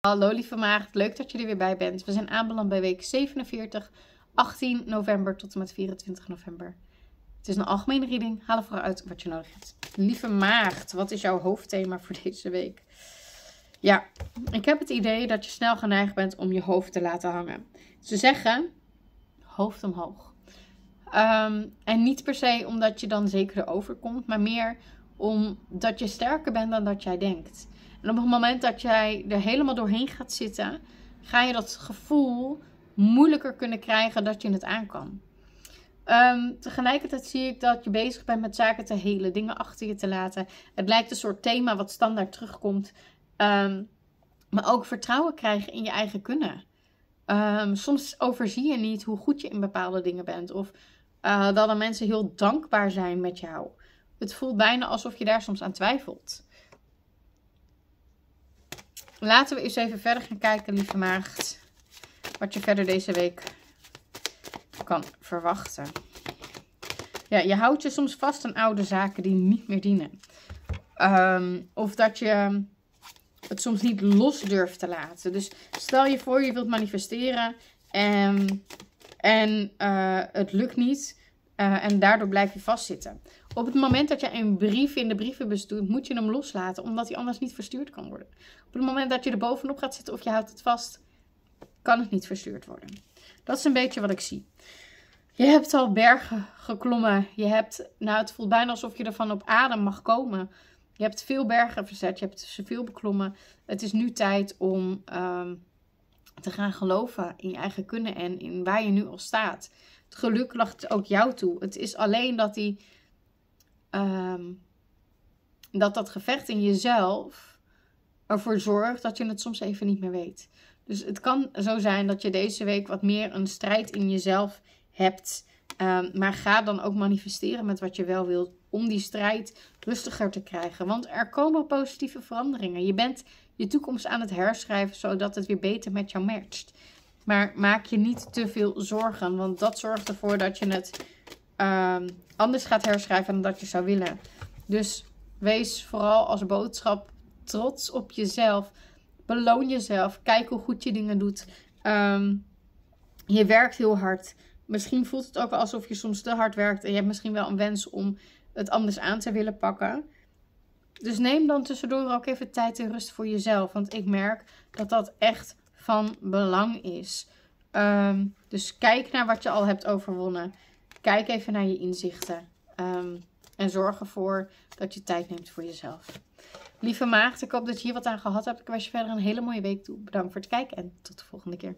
Hallo lieve maagd, leuk dat je er weer bij bent. We zijn aanbeland bij week 47, 18 november tot en met 24 november. Het is een algemene reading, haal ervoor uit wat je nodig hebt. Lieve maagd, wat is jouw hoofdthema voor deze week? Ja, ik heb het idee dat je snel geneigd bent om je hoofd te laten hangen. Ze zeggen, hoofd omhoog. Ehm, en niet per se omdat je dan zeker overkomt, maar meer omdat je sterker bent dan dat jij denkt. En op het moment dat jij er helemaal doorheen gaat zitten, ga je dat gevoel moeilijker kunnen krijgen dat je het aan kan. Ehm, tegelijkertijd zie ik dat je bezig bent met zaken te helen, dingen achter je te laten. Het lijkt een soort thema wat standaard terugkomt. Um, maar ook vertrouwen krijgen in je eigen kunnen. Um, soms overzie je niet hoe goed je in bepaalde dingen bent. Of uh, dat er mensen heel dankbaar zijn met jou. Het voelt bijna alsof je daar soms aan twijfelt. Laten we eens even verder gaan kijken, lieve maagd. Wat je verder deze week kan verwachten. Ja, je houdt je soms vast aan oude zaken die niet meer dienen. Um, of dat je het soms niet los durft te laten. Dus stel je voor je wilt manifesteren en, en uh, het lukt niet. Uh, en daardoor blijf je vastzitten. Op het moment dat je een brief in de brievenbus doet, moet je hem loslaten, omdat hij anders niet verstuurd kan worden. Op het moment dat je er bovenop gaat zitten of je houdt het vast, kan het niet verstuurd worden. Dat is een beetje wat ik zie. Je hebt al bergen geklommen. Je hebt, nou, het voelt bijna alsof je ervan op adem mag komen. Je hebt veel bergen verzet. Je hebt ze veel beklommen. Het is nu tijd om um, te gaan geloven in je eigen kunnen en in waar je nu al staat. Het geluk lacht ook jou toe. Het is alleen dat die um, dat dat gevecht in jezelf ervoor zorgt dat je het soms even niet meer weet. Dus het kan zo zijn dat je deze week wat meer een strijd in jezelf hebt. Um, maar ga dan ook manifesteren met wat je wel wilt. Om die strijd rustiger te krijgen. Want er komen positieve veranderingen. Je bent je toekomst aan het herschrijven zodat het weer beter met jou matcht. Maar maak je niet te veel zorgen. Want dat zorgt ervoor dat je het um, anders gaat herschrijven dan dat je zou willen. Dus wees vooral als boodschap trots op jezelf. Beloon jezelf. Kijk hoe goed je dingen doet. Um, je werkt heel hard. Misschien voelt het ook alsof je soms te hard werkt. En je hebt misschien wel een wens om het anders aan te willen pakken. Dus neem dan tussendoor ook even tijd en rust voor jezelf. Want ik merk dat dat echt van belang is. Um, dus kijk naar wat je al hebt overwonnen. Kijk even naar je inzichten. Um, en zorg ervoor dat je tijd neemt voor jezelf. Lieve maagd, ik hoop dat je hier wat aan gehad hebt. Ik wens je verder een hele mooie week toe. Bedankt voor het kijken en tot de volgende keer.